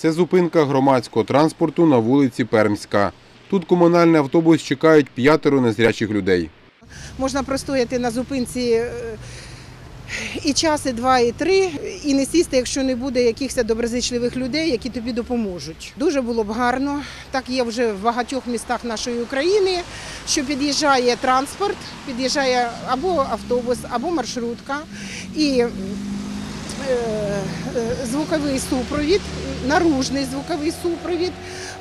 Це зупинка громадського транспорту на вулиці Пермська. Тут комунальний автобус чекають п'ятеро незрячих людей. Можна простояти на зупинці е, і час, і два, і три, і не сісти, якщо не буде якихось доброзичливих людей, які тобі допоможуть. Дуже було б гарно. Так є вже в багатьох містах нашої України, що під'їжджає транспорт, під'їжджає або автобус, або маршрутка. І е, звуковий супровід, наружний звуковий супровід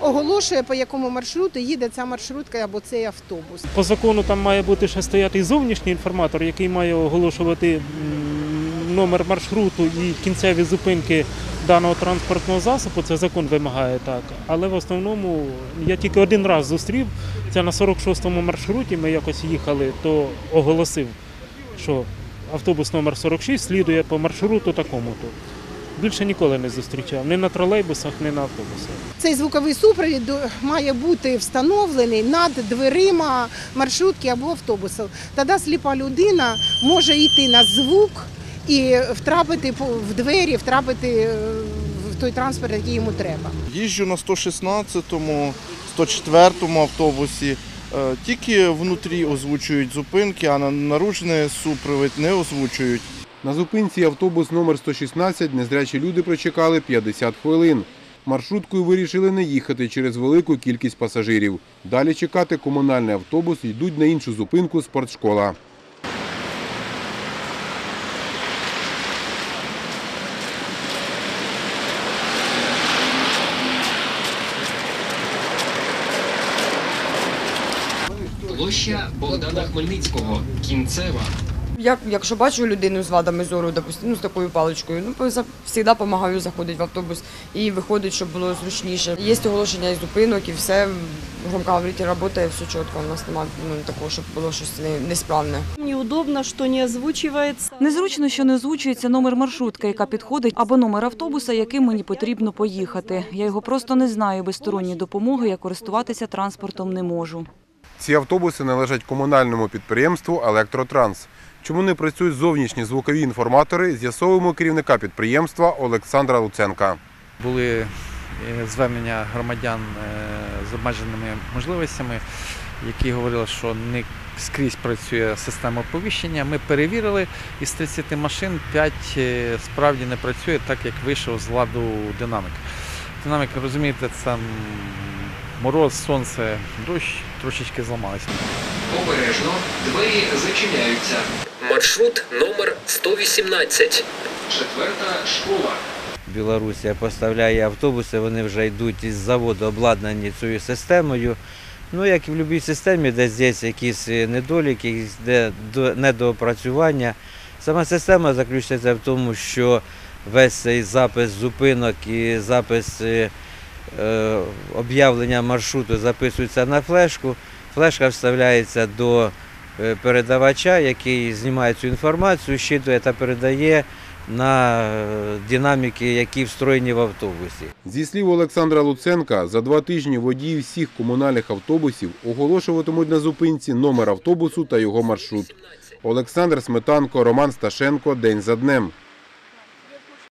оголошує, по якому маршруту їде ця маршрутка або цей автобус. По закону там має бути ще стояти зовнішній інформатор, який має оголошувати номер маршруту і кінцеві зупинки даного транспортного засобу. Це закон вимагає так. Але в основному я тільки один раз зустрів. Це на 46-му маршруті. Ми якось їхали, то оголосив, що автобус номер 46 слідує по маршруту такому-то. Більше ніколи не зустрічав ні на тролейбусах, ні на автобусах. Цей звуковий супровід має бути встановлений над дверима маршрутки або автобусу. Тоді сліпа людина може йти на звук і втрапити в двері, втрапити е, в той транспорт, який йому треба. Їжджу на 116-му, 104-му автобусі. Е, Тільки внутрі озвучують зупинки, а наружний супровід не озвучують. На зупинці автобус номер 116 незрячі люди прочекали 50 хвилин. Маршруткою вирішили не їхати через велику кількість пасажирів. Далі чекати комунальний автобус йдуть на іншу зупинку спортшкола. Площа Богдана Хмельницького. Кінцева. Я, якщо бачу людину з вадами зору, допустим, ну, з такою паличкою, ну завжди допомагаю заходити в автобус і виходить, щоб було зручніше. Є оголошення і зупинок, і все громкоговоритель працює, все чітко. У нас немає ну, такого, щоб було щось не- несправне. Неудобно, что не озвучивается. Незручно, що не озвучується номер маршрутки, яка підходить, або номер автобуса, яким мені потрібно поїхати. Я його просто не знаю. Без сторонньої допомоги я користуватися транспортом не можу. Ці автобуси належать комунальному підприємству Електротранс. Чому не працюють зовнішні звукові інформатори, з'ясовуємо керівника підприємства Олександра Луценка. були е, звернення громадян е, з обмеженими можливостями, які говорили, що не скрізь працює система оповіщення. Ми перевірили, із 30 машин 5 справді не працює, так як вийшов з ладу динамик. Динамик, розумієте, це мороз, сонце, дощ трошечки зламалися. Обережно. Двері зачиняються. Маршрут номер 118. Четверта школа. Білорусія поставляє автобуси, вони вже йдуть із заводу обладнані цією системою. Ну, як і в будь-якій системі, десь є якісь недоліки, де до- недоопрацювання. Сама система заключається в тому, що весь цей запис зупинок і запис е, е, об'явлення маршруту записується на флешку. Флешка вставляється до е, передавача, який знімає цю інформацію, щитує та передає на е, динаміки, які встроєні в автобусі. Зі слів Олександра Луценка, за два тижні водії всіх комунальних автобусів оголошуватимуть на зупинці номер автобусу та його маршрут. Олександр Сметанко, Роман Сташенко. День за днем.